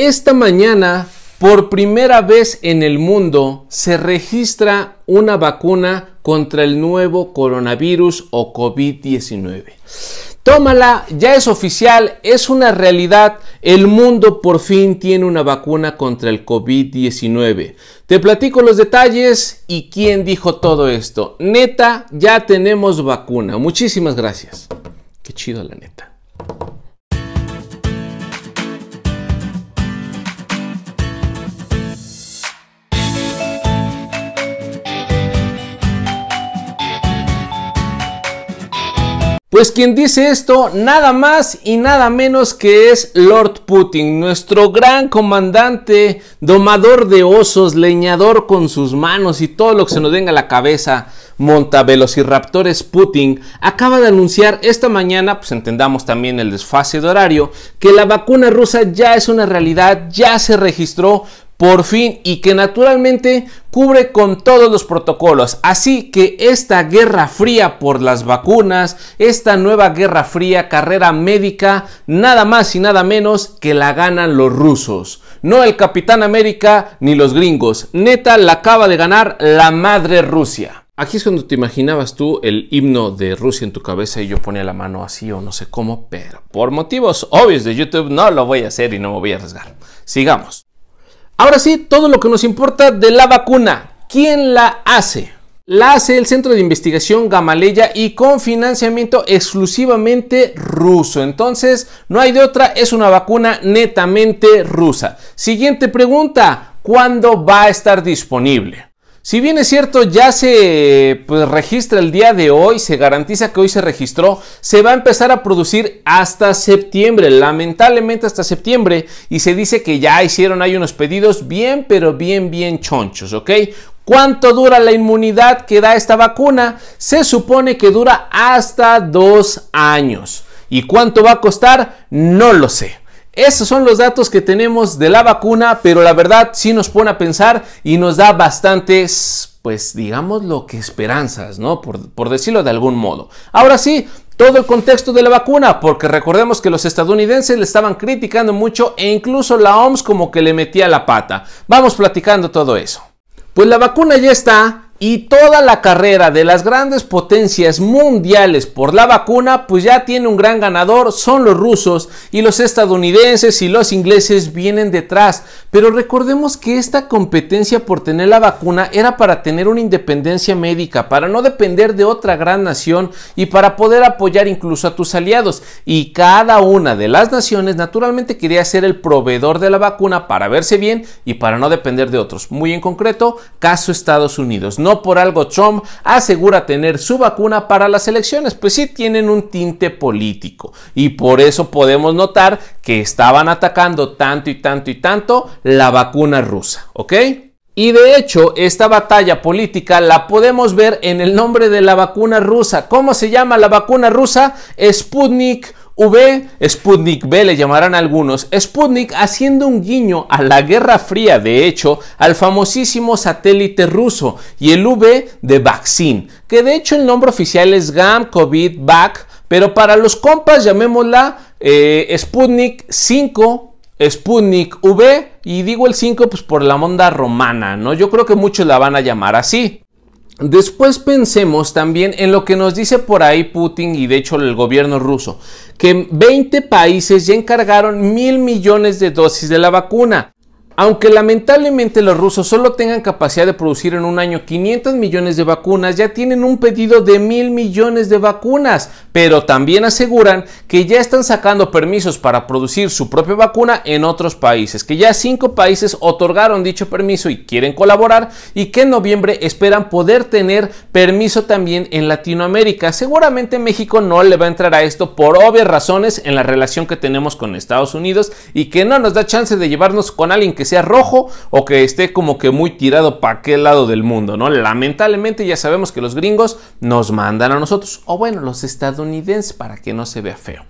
Esta mañana, por primera vez en el mundo, se registra una vacuna contra el nuevo coronavirus o COVID-19. Tómala, ya es oficial, es una realidad. El mundo por fin tiene una vacuna contra el COVID-19. Te platico los detalles y quién dijo todo esto. Neta, ya tenemos vacuna. Muchísimas gracias. Qué chido la neta. Pues quien dice esto, nada más y nada menos que es Lord Putin, nuestro gran comandante, domador de osos, leñador con sus manos y todo lo que se nos venga a la cabeza, montavelociraptores Putin, acaba de anunciar esta mañana, pues entendamos también el desfase de horario, que la vacuna rusa ya es una realidad, ya se registró, por fin y que naturalmente cubre con todos los protocolos. Así que esta guerra fría por las vacunas, esta nueva guerra fría, carrera médica, nada más y nada menos que la ganan los rusos. No el Capitán América ni los gringos. Neta la acaba de ganar la madre Rusia. Aquí es cuando te imaginabas tú el himno de Rusia en tu cabeza y yo ponía la mano así o no sé cómo, pero por motivos obvios de YouTube no lo voy a hacer y no me voy a arriesgar. Sigamos. Ahora sí, todo lo que nos importa de la vacuna. ¿Quién la hace? La hace el Centro de Investigación Gamaleya y con financiamiento exclusivamente ruso. Entonces, no hay de otra, es una vacuna netamente rusa. Siguiente pregunta, ¿cuándo va a estar disponible? Si bien es cierto, ya se pues, registra el día de hoy, se garantiza que hoy se registró, se va a empezar a producir hasta septiembre, lamentablemente hasta septiembre, y se dice que ya hicieron ahí unos pedidos bien, pero bien, bien chonchos, ¿ok? ¿Cuánto dura la inmunidad que da esta vacuna? Se supone que dura hasta dos años. ¿Y cuánto va a costar? No lo sé. Esos son los datos que tenemos de la vacuna, pero la verdad sí nos pone a pensar y nos da bastantes, pues digamos lo que esperanzas, ¿no? Por, por decirlo de algún modo. Ahora sí, todo el contexto de la vacuna, porque recordemos que los estadounidenses le estaban criticando mucho e incluso la OMS como que le metía la pata. Vamos platicando todo eso. Pues la vacuna ya está, y toda la carrera de las grandes potencias mundiales por la vacuna, pues ya tiene un gran ganador, son los rusos y los estadounidenses y los ingleses vienen detrás. Pero recordemos que esta competencia por tener la vacuna era para tener una independencia médica, para no depender de otra gran nación y para poder apoyar incluso a tus aliados. Y cada una de las naciones naturalmente quería ser el proveedor de la vacuna para verse bien y para no depender de otros. Muy en concreto, caso Estados Unidos. Por algo Trump asegura tener su vacuna para las elecciones, pues sí tienen un tinte político. Y por eso podemos notar que estaban atacando tanto y tanto y tanto la vacuna rusa, ¿ok? Y de hecho, esta batalla política la podemos ver en el nombre de la vacuna rusa. ¿Cómo se llama la vacuna rusa? Sputnik V, Sputnik B le llamarán algunos, Sputnik haciendo un guiño a la Guerra Fría, de hecho, al famosísimo satélite ruso, y el V de Vaccine, que de hecho el nombre oficial es GAM COVID Vac, pero para los compas llamémosla eh, Sputnik 5, Sputnik V, y digo el 5 pues por la onda romana, ¿no? Yo creo que muchos la van a llamar así. Después pensemos también en lo que nos dice por ahí Putin y de hecho el gobierno ruso, que 20 países ya encargaron mil millones de dosis de la vacuna. Aunque lamentablemente los rusos solo tengan capacidad de producir en un año 500 millones de vacunas, ya tienen un pedido de mil millones de vacunas, pero también aseguran que ya están sacando permisos para producir su propia vacuna en otros países, que ya cinco países otorgaron dicho permiso y quieren colaborar y que en noviembre esperan poder tener permiso también en Latinoamérica. Seguramente México no le va a entrar a esto por obvias razones en la relación que tenemos con Estados Unidos y que no nos da chance de llevarnos con alguien que sea rojo o que esté como que muy tirado para aquel lado del mundo, ¿no? Lamentablemente ya sabemos que los gringos nos mandan a nosotros, o bueno, los estadounidenses para que no se vea feo.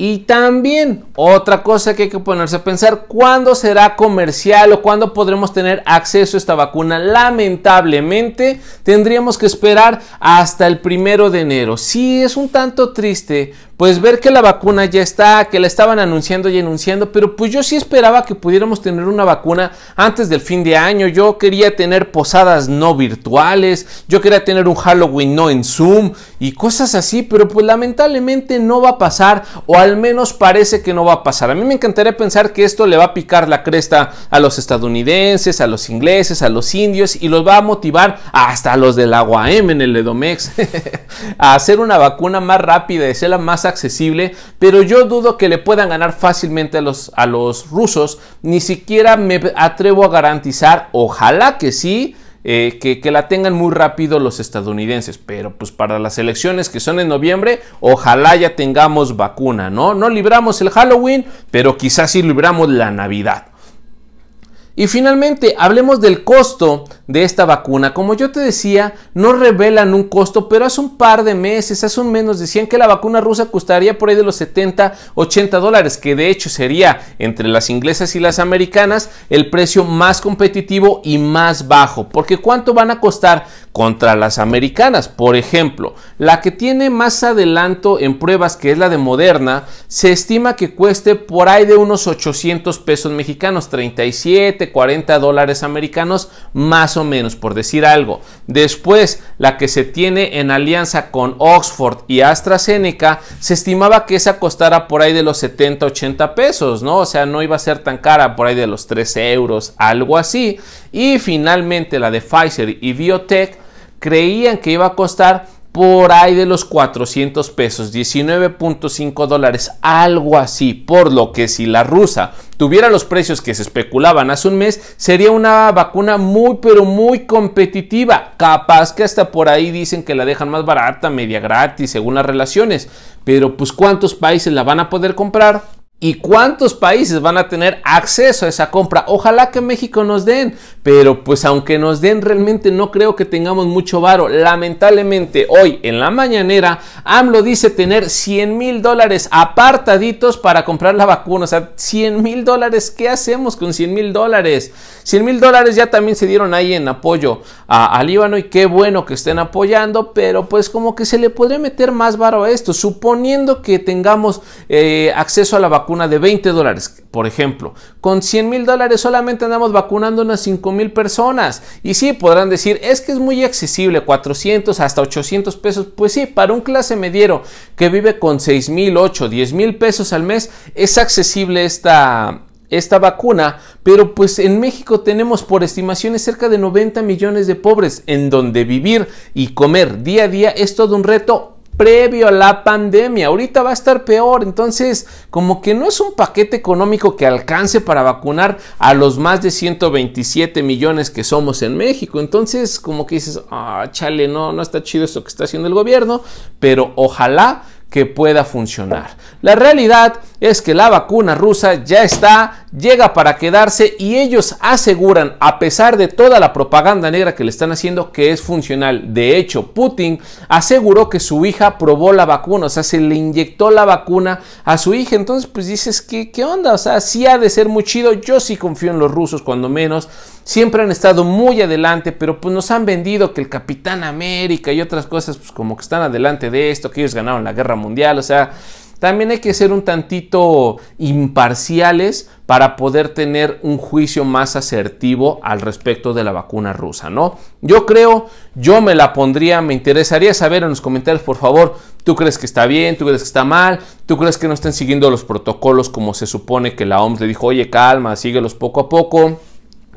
Y también otra cosa que hay que ponerse a pensar, ¿cuándo será comercial o cuándo podremos tener acceso a esta vacuna? Lamentablemente tendríamos que esperar hasta el primero de enero. Sí, es un tanto triste pues ver que la vacuna ya está, que la estaban anunciando y anunciando, pero pues yo sí esperaba que pudiéramos tener una vacuna antes del fin de año. Yo quería tener posadas no virtuales, yo quería tener un Halloween no en Zoom y cosas así, pero pues lamentablemente no va a pasar o al menos parece que no va a pasar. A mí me encantaría pensar que esto le va a picar la cresta a los estadounidenses, a los ingleses, a los indios y los va a motivar hasta los del agua M en el Edomex a hacer una vacuna más rápida y la más accesible, pero yo dudo que le puedan ganar fácilmente a los, a los rusos, ni siquiera me atrevo a garantizar, ojalá que sí, eh, que, que, la tengan muy rápido los estadounidenses. Pero pues para las elecciones que son en noviembre, ojalá ya tengamos vacuna, ¿no? No libramos el Halloween, pero quizás sí libramos la Navidad. Y finalmente, hablemos del costo de esta vacuna. Como yo te decía, no revelan un costo, pero hace un par de meses, hace un menos, decían que la vacuna rusa costaría por ahí de los 70, 80 dólares, que de hecho sería entre las inglesas y las americanas el precio más competitivo y más bajo. Porque ¿cuánto van a costar contra las americanas? Por ejemplo, la que tiene más adelanto en pruebas, que es la de Moderna, se estima que cueste por ahí de unos 800 pesos mexicanos, 37, 40 dólares americanos, más o menos, por decir algo. Después, la que se tiene en alianza con Oxford y AstraZeneca, se estimaba que esa costara por ahí de los 70, 80 pesos, ¿no? O sea, no iba a ser tan cara, por ahí de los 3 euros, algo así. Y finalmente, la de Pfizer y Biotech creían que iba a costar por ahí de los 400 pesos, 19.5 dólares, algo así, por lo que si la rusa tuviera los precios que se especulaban hace un mes, sería una vacuna muy pero muy competitiva, capaz que hasta por ahí dicen que la dejan más barata, media gratis, según las relaciones, pero pues cuántos países la van a poder comprar, ¿Y cuántos países van a tener acceso a esa compra? Ojalá que México nos den, pero pues aunque nos den realmente no creo que tengamos mucho varo. Lamentablemente hoy en la mañanera AMLO dice tener 100 mil dólares apartaditos para comprar la vacuna. O sea, 100 mil dólares, ¿qué hacemos con 100 mil dólares? 100 mil dólares ya también se dieron ahí en apoyo a, Líbano y qué bueno que estén apoyando, pero pues como que se le podría meter más varo a esto, suponiendo que tengamos eh, acceso a la vacuna de 20 dólares, por ejemplo, con 100 mil dólares solamente andamos vacunando unas 5 mil personas. Y sí, podrán decir, es que es muy accesible, 400 hasta 800 pesos. Pues sí, para un clase mediero que vive con 6 mil, 8, 10 mil pesos al mes, es accesible esta, esta vacuna, pero pues en México tenemos por estimaciones cerca de 90 millones de pobres, en donde vivir y comer día a día es todo un reto previo a la pandemia. Ahorita va a estar peor. Entonces, como que no es un paquete económico que alcance para vacunar a los más de 127 millones que somos en México. Entonces, como que dices, ah, chale, no, no está chido esto que está haciendo el gobierno, pero ojalá que pueda funcionar. La realidad es que la vacuna rusa ya está, llega para quedarse y ellos aseguran, a pesar de toda la propaganda negra que le están haciendo, que es funcional. De hecho, Putin aseguró que su hija probó la vacuna, o sea, se le inyectó la vacuna a su hija. Entonces, pues dices, ¿qué, qué onda? O sea, sí ha de ser muy chido. Yo sí confío en los rusos, cuando menos. Siempre han estado muy adelante, pero pues nos han vendido que el Capitán América y otras cosas, pues como que están adelante de esto, que ellos ganaron la guerra mundial, o sea, también hay que ser un tantito imparciales para poder tener un juicio más asertivo al respecto de la vacuna rusa, ¿no? Yo creo, yo me la pondría, me interesaría saber en los comentarios, por favor, ¿tú crees que está bien? ¿Tú crees que está mal? ¿Tú crees que no están siguiendo los protocolos como se supone que la OMS le dijo, oye, calma, síguelos poco a poco?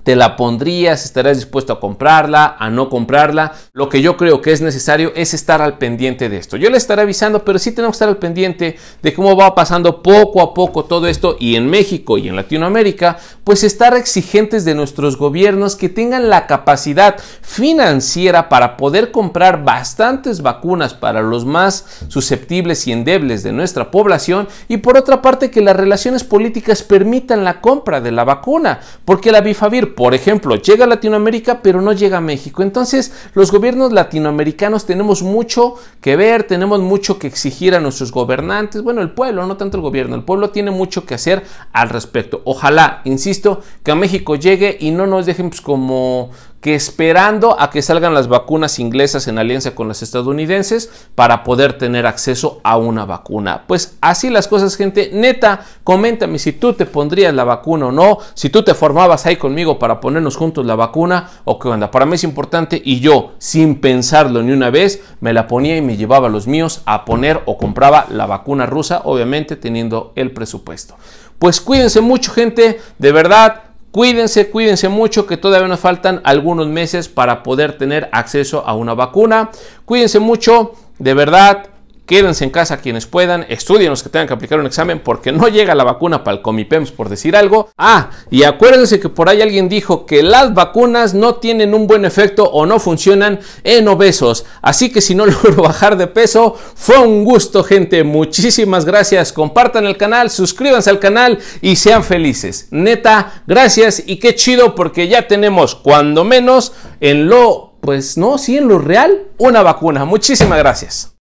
Te la pondrías, estarías dispuesto a comprarla, a no comprarla. Lo que yo creo que es necesario es estar al pendiente de esto. Yo le estaré avisando, pero sí tenemos que estar al pendiente de cómo va pasando poco a poco todo esto y en México y en Latinoamérica, pues estar exigentes de nuestros gobiernos que tengan la capacidad financiera para poder comprar bastantes vacunas para los más susceptibles y endebles de nuestra población y por otra parte que las relaciones políticas permitan la compra de la vacuna, porque la bifavir por ejemplo, llega a Latinoamérica pero no llega a México. Entonces los gobiernos latinoamericanos tenemos mucho que ver, tenemos mucho que exigir a nuestros gobernantes, bueno, el pueblo, no tanto el gobierno, el pueblo tiene mucho que hacer al respecto. Ojalá, insisto, que a México llegue y no nos dejen pues, como que esperando a que salgan las vacunas inglesas en alianza con las estadounidenses para poder tener acceso a una vacuna. Pues así las cosas, gente. Neta, coméntame si tú te pondrías la vacuna o no, si tú te formabas ahí conmigo para ponernos juntos la vacuna o qué onda. Para mí es importante y yo, sin pensarlo ni una vez, me la ponía y me llevaba a los míos a poner o compraba la vacuna rusa, obviamente teniendo el presupuesto. Pues cuídense mucho, gente, de verdad Cuídense, cuídense mucho que todavía nos faltan algunos meses para poder tener acceso a una vacuna. Cuídense mucho, de verdad. Quédense en casa quienes puedan, estudien los que tengan que aplicar un examen porque no llega la vacuna para el Comipems por decir algo. Ah, y acuérdense que por ahí alguien dijo que las vacunas no tienen un buen efecto o no funcionan en obesos. Así que si no logro bajar de peso, fue un gusto gente. Muchísimas gracias. Compartan el canal, suscríbanse al canal y sean felices. Neta, gracias y qué chido porque ya tenemos cuando menos en lo, pues no, sí en lo real, una vacuna. Muchísimas gracias.